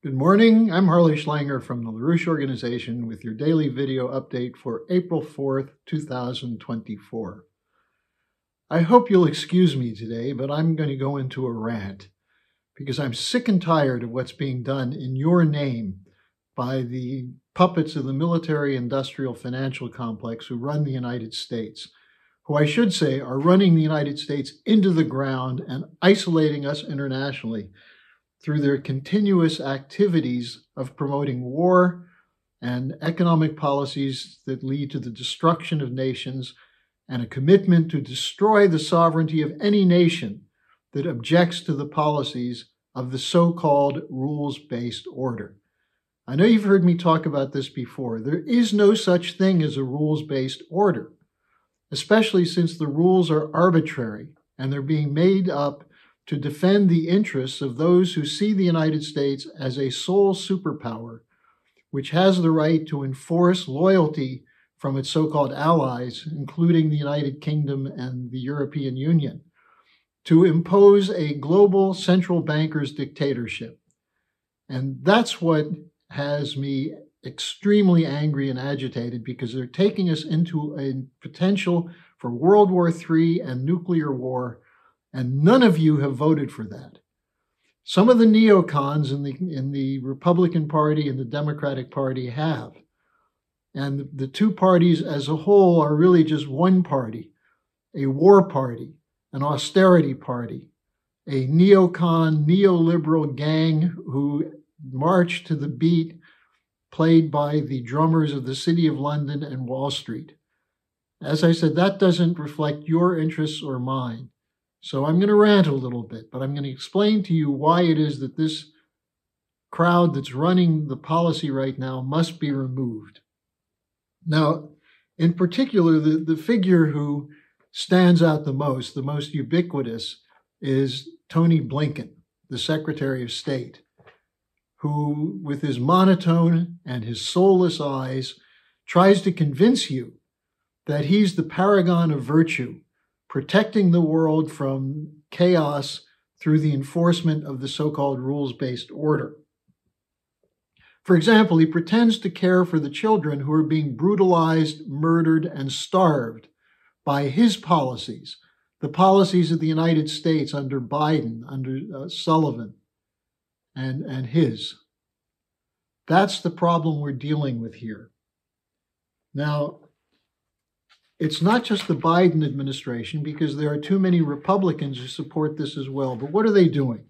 Good morning. I'm Harley Schlanger from the LaRouche Organization with your daily video update for April 4th, 2024. I hope you'll excuse me today, but I'm going to go into a rant because I'm sick and tired of what's being done in your name by the puppets of the military industrial financial complex who run the United States, who I should say are running the United States into the ground and isolating us internationally through their continuous activities of promoting war and economic policies that lead to the destruction of nations and a commitment to destroy the sovereignty of any nation that objects to the policies of the so called rules based order. I know you've heard me talk about this before. There is no such thing as a rules based order, especially since the rules are arbitrary and they're being made up to defend the interests of those who see the United States as a sole superpower, which has the right to enforce loyalty from its so called allies, including the United Kingdom and the European Union, to impose a global central banker's dictatorship. And that's what has me extremely angry and agitated because they're taking us into a potential for World War III and nuclear war and none of you have voted for that. Some of the neocons in the in the Republican Party and the Democratic Party have. And the two parties as a whole are really just one party, a war party, an austerity party, a neocon, neoliberal gang who march to the beat played by the drummers of the City of London and Wall Street. As I said, that doesn't reflect your interests or mine. So I'm going to rant a little bit, but I'm going to explain to you why it is that this crowd that's running the policy right now must be removed. Now, in particular, the, the figure who stands out the most, the most ubiquitous, is Tony Blinken, the Secretary of State, who, with his monotone and his soulless eyes, tries to convince you that he's the paragon of virtue protecting the world from chaos through the enforcement of the so called rules based order. For example, he pretends to care for the children who are being brutalized, murdered, and starved by his policies, the policies of the United States under Biden, under uh, Sullivan, and, and his. That's the problem we're dealing with here. Now, it's not just the Biden administration because there are too many Republicans who support this as well. But what are they doing?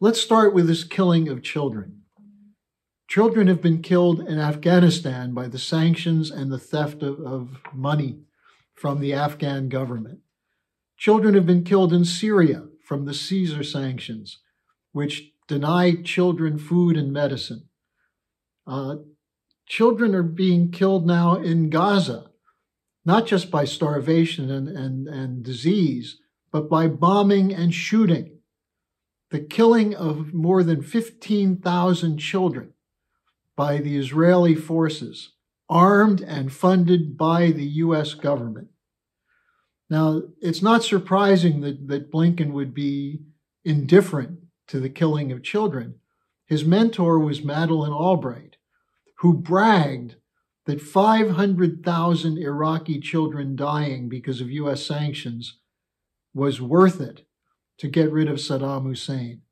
Let's start with this killing of children. Children have been killed in Afghanistan by the sanctions and the theft of, of money from the Afghan government. Children have been killed in Syria from the Caesar sanctions, which deny children food and medicine. Uh, children are being killed now in Gaza not just by starvation and, and, and disease, but by bombing and shooting. The killing of more than 15,000 children by the Israeli forces, armed and funded by the U.S. government. Now, it's not surprising that, that Blinken would be indifferent to the killing of children. His mentor was Madeleine Albright, who bragged that 500,000 Iraqi children dying because of US sanctions was worth it to get rid of Saddam Hussein.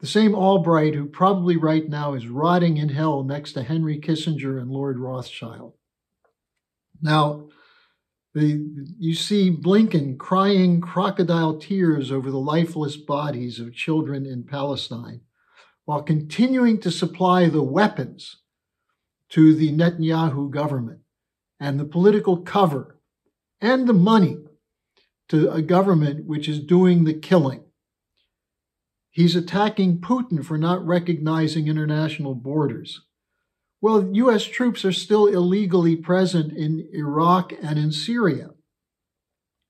The same Albright who probably right now is rotting in hell next to Henry Kissinger and Lord Rothschild. Now, the, you see Blinken crying crocodile tears over the lifeless bodies of children in Palestine while continuing to supply the weapons to the Netanyahu government and the political cover and the money to a government which is doing the killing. He's attacking Putin for not recognizing international borders. Well, U.S. troops are still illegally present in Iraq and in Syria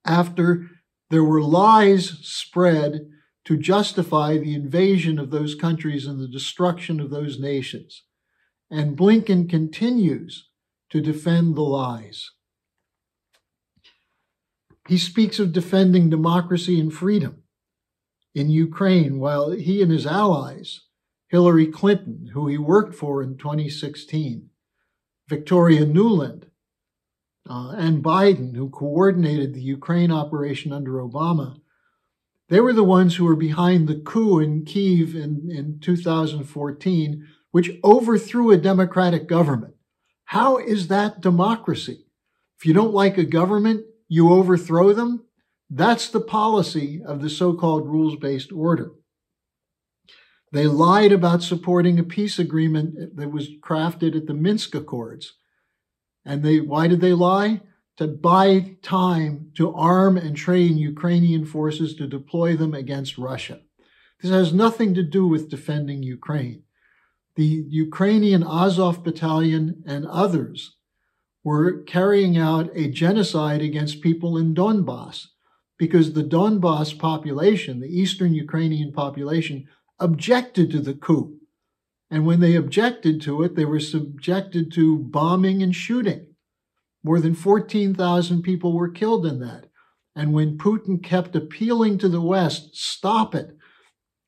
after there were lies spread to justify the invasion of those countries and the destruction of those nations. And Blinken continues to defend the lies. He speaks of defending democracy and freedom in Ukraine while he and his allies Hillary Clinton, who he worked for in 2016, Victoria Nuland, uh, and Biden, who coordinated the Ukraine operation under Obama, they were the ones who were behind the coup in Kiev in, in 2014, which overthrew a democratic government. How is that democracy? If you don't like a government, you overthrow them. That's the policy of the so called rules based order. They lied about supporting a peace agreement that was crafted at the Minsk Accords. And they, why did they lie? To buy time to arm and train Ukrainian forces to deploy them against Russia. This has nothing to do with defending Ukraine. The Ukrainian Azov Battalion and others were carrying out a genocide against people in Donbass because the Donbass population, the eastern Ukrainian population, objected to the coup. And when they objected to it, they were subjected to bombing and shooting. More than 14,000 people were killed in that. And when Putin kept appealing to the West, stop it,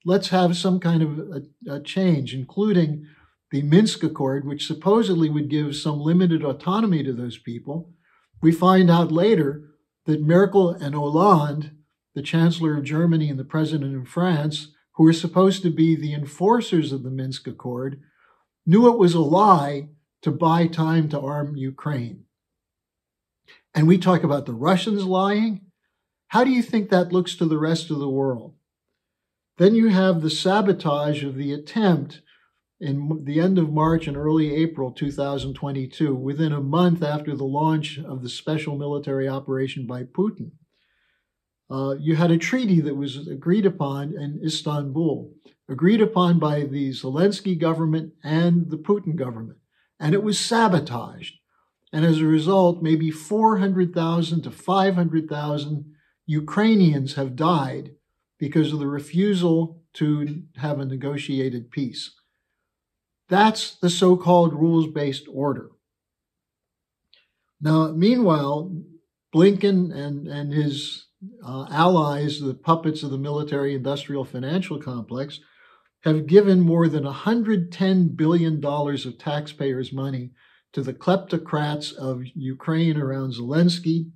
let's have some kind of a, a change, including the Minsk Accord, which supposedly would give some limited autonomy to those people. We find out later that Merkel and Hollande, the Chancellor of Germany and the President of France, who were supposed to be the enforcers of the Minsk Accord, knew it was a lie to buy time to arm Ukraine. And we talk about the Russians lying. How do you think that looks to the rest of the world? Then you have the sabotage of the attempt in the end of March and early April 2022, within a month after the launch of the special military operation by Putin. Uh, you had a treaty that was agreed upon in Istanbul, agreed upon by the Zelensky government and the Putin government, and it was sabotaged. And as a result, maybe 400,000 to 500,000 Ukrainians have died because of the refusal to have a negotiated peace. That's the so called rules based order. Now, meanwhile, Blinken and, and his uh, allies, the puppets of the military industrial financial complex, have given more than $110 billion of taxpayers' money to the kleptocrats of Ukraine around Zelensky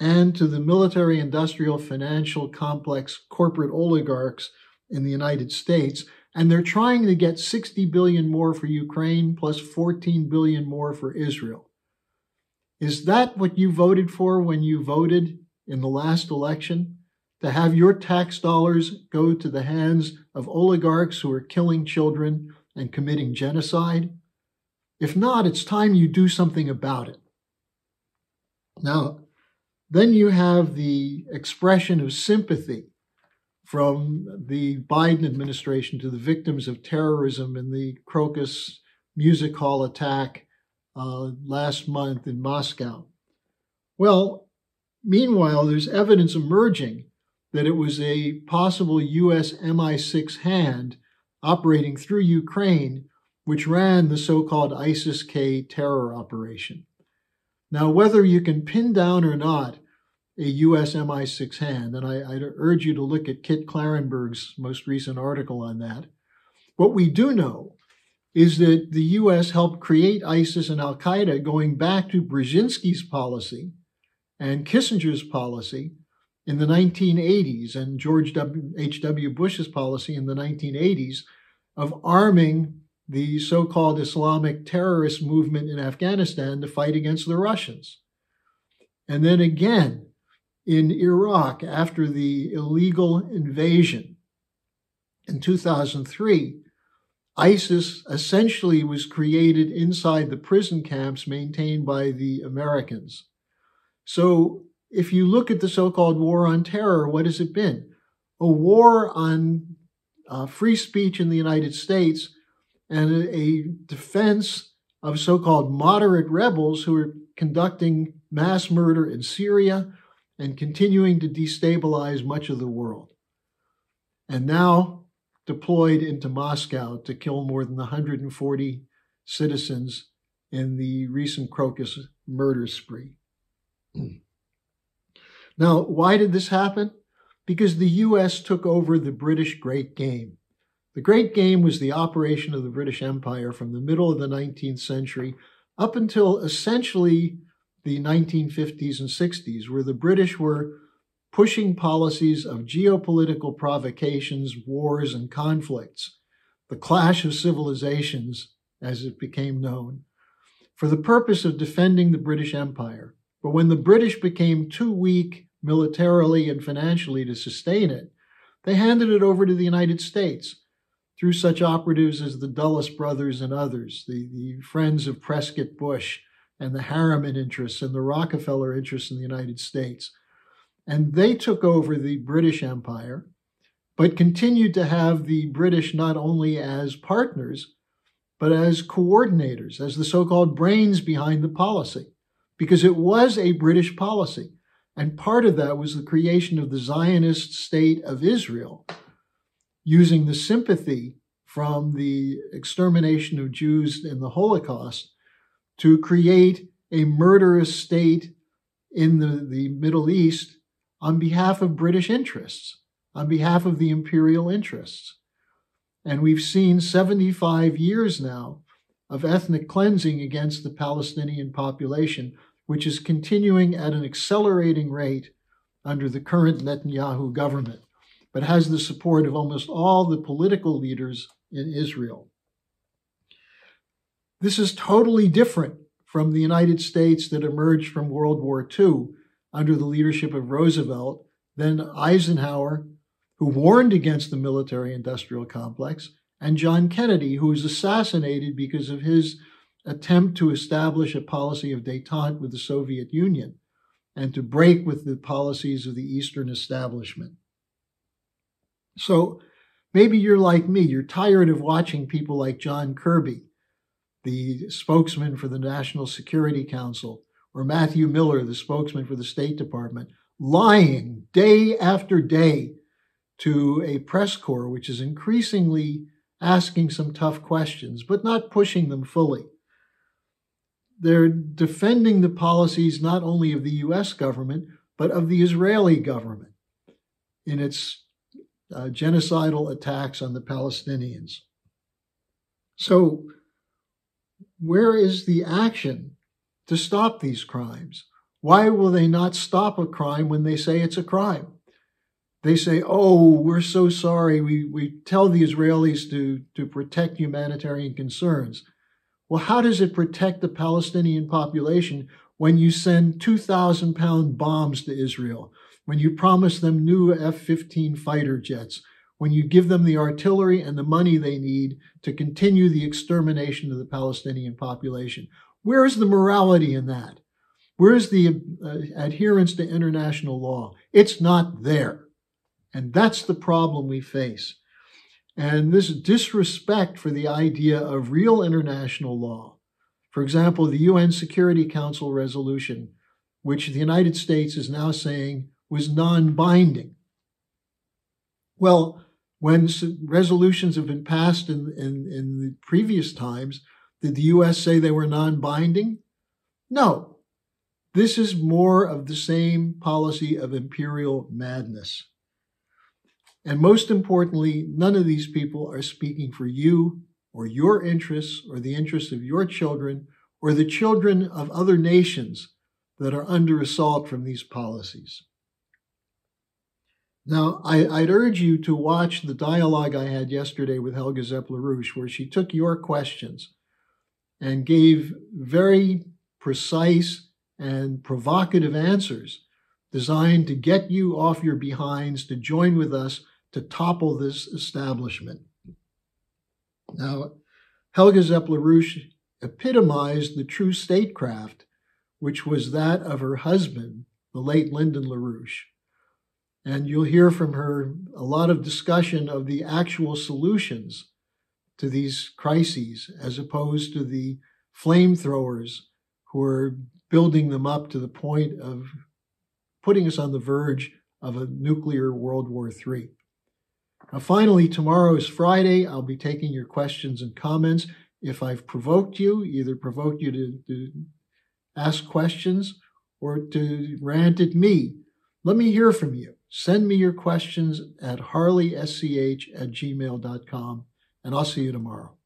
and to the military industrial financial complex corporate oligarchs in the United States and they're trying to get 60 billion more for Ukraine plus 14 billion more for Israel. Is that what you voted for when you voted in the last election? To have your tax dollars go to the hands of oligarchs who are killing children and committing genocide? If not, it's time you do something about it. Now, then you have the expression of sympathy from the Biden administration to the victims of terrorism in the Crocus Music Hall attack uh, last month in Moscow. Well, meanwhile, there's evidence emerging that it was a possible U.S. MI6 hand operating through Ukraine, which ran the so called ISIS K terror operation. Now, whether you can pin down or not a US MI6 hand. And I, would urge you to look at Kit Klarenberg's most recent article on that. What we do know is that the US helped create ISIS and Al Qaeda going back to Brzezinski's policy and Kissinger's policy in the 1980s and George H.W. Bush's policy in the 1980s of arming the so called Islamic terrorist movement in Afghanistan to fight against the Russians. And then again, in Iraq after the illegal invasion in 2003, ISIS essentially was created inside the prison camps maintained by the Americans. So, if you look at the so called war on terror, what has it been? A war on uh, free speech in the United States and a, defense of so called moderate rebels who are conducting mass murder in Syria, and continuing to destabilize much of the world. And now deployed into Moscow to kill more than 140 citizens in the recent Crocus murder spree. Hmm. now, why did this happen? Because the US took over the British Great Game. The Great Game was the operation of the British Empire from the middle of the 19th century up until essentially the 1950s and 60s, where the British were pushing policies of geopolitical provocations, wars, and conflicts, the clash of civilizations, as it became known, for the purpose of defending the British Empire. But when the British became too weak militarily and financially to sustain it, they handed it over to the United States through such operatives as the Dulles brothers and others, the, the friends of Prescott Bush and the Harriman interests and the Rockefeller interests in the United States. And they took over the British Empire, but continued to have the British not only as partners, but as coordinators, as the so called brains behind the policy, because it was a British policy. And part of that was the creation of the Zionist state of Israel, using the sympathy from the extermination of Jews in the Holocaust to create a murderous state in the, the Middle East on behalf of British interests, on behalf of the imperial interests. And we've seen 75 years now of ethnic cleansing against the Palestinian population, which is continuing at an accelerating rate under the current Netanyahu government, but has the support of almost all the political leaders in Israel. This is totally different from the United States that emerged from World War II under the leadership of Roosevelt, then Eisenhower, who warned against the military industrial complex, and John Kennedy, who was assassinated because of his attempt to establish a policy of detente with the Soviet Union and to break with the policies of the Eastern establishment. So maybe you're like me, you're tired of watching people like John Kirby, the spokesman for the National Security Council, or Matthew Miller, the spokesman for the State Department, lying day after day to a press corps which is increasingly asking some tough questions, but not pushing them fully. They're defending the policies not only of the US government, but of the Israeli government in its uh, genocidal attacks on the Palestinians. So, where is the action to stop these crimes. Why will they not stop a crime when they say it's a crime? They say, oh, we're so sorry. We, we tell the Israelis to, to protect humanitarian concerns. Well, how does it protect the Palestinian population when you send 2,000 pound bombs to Israel, when you promise them new F 15 fighter jets, when you give them the artillery and the money they need to continue the extermination of the Palestinian population? Where is the morality in that? Where is the uh, adherence to international law? It's not there. And that's the problem we face. And this disrespect for the idea of real international law. For example, the UN Security Council resolution, which the United States is now saying was non binding. Well, when resolutions have been passed in, in, in the previous times, did the US say they were non binding? No. This is more of the same policy of imperial madness. And most importantly, none of these people are speaking for you or your interests or the interests of your children or the children of other nations that are under assault from these policies. Now, I, would urge you to watch the dialogue I had yesterday with Helga Zepp-LaRouche, where she took your questions and gave very precise and provocative answers designed to get you off your behinds to join with us to topple this establishment. Now, Helga Zepp-LaRouche epitomized the true statecraft, which was that of her husband, the late Lyndon LaRouche. And you'll hear from her a lot of discussion of the actual solutions to these crises as opposed to the flamethrowers who are building them up to the point of putting us on the verge of a nuclear World War III. Now, finally, tomorrow is Friday. I'll be taking your questions and comments. If I've provoked you, either provoked you to, to ask questions or to rant at me, let me hear from you. Send me your questions at harleysch at gmail.com, and I'll see you tomorrow.